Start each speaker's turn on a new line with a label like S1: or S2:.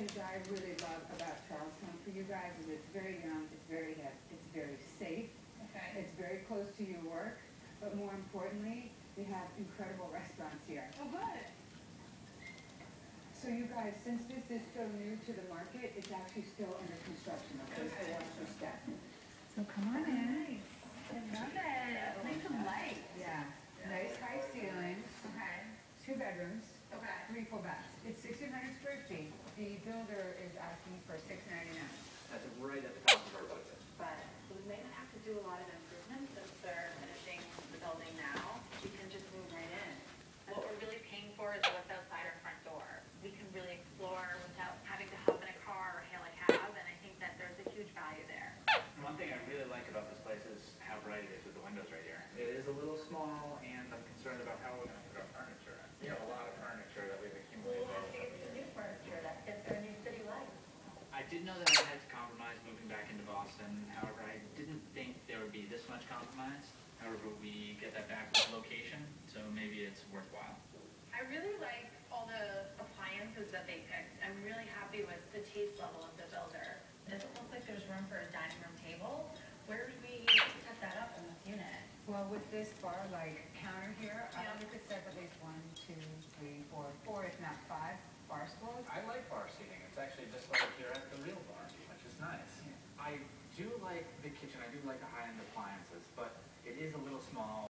S1: I really love about Charlestown for you guys is it's very young, it's very hip, it's very safe,
S2: Okay.
S1: it's very close to your work, but more importantly, we have incredible restaurants here.
S2: Oh, good.
S1: So you guys, since this is still new to the market, it's actually still under construction, okay, so watch your step. So come on in.
S2: Nice. I love it. Nice and light.
S1: Yeah, nice high ceilings,
S2: Okay.
S1: two bedrooms,
S2: Okay.
S1: three baths. It's sixteen hundred square feet. The builder is asking for six ninety-nine.
S3: That's right at the top of our budget.
S4: but we may not have to do a lot of improvements since they're finishing the building now. We can just move right in. What we're really paying for is what's outside our front door. We can really explore without having to hop in a car or hail a cab, and I think that there's a huge value there.
S3: One thing I really like about this place is how bright it is with the windows right here. It is a little small, and I'm concerned about how we're gonna put would be this much compromise. However, we get that back with location, so maybe it's worthwhile.
S4: I really like all the appliances that they picked. I'm really happy with the taste level of the builder. It doesn't look like there's room for a dining room table. Where did we set that up in this unit?
S1: Well, with this bar, like counter here, I think we could set at least one, two, three, four, four, if not five bar stools.
S3: I like bar seating. It's actually just like here at the real bar, which is nice. I do like the kitchen. I do like the high-end appliances, but it is a little small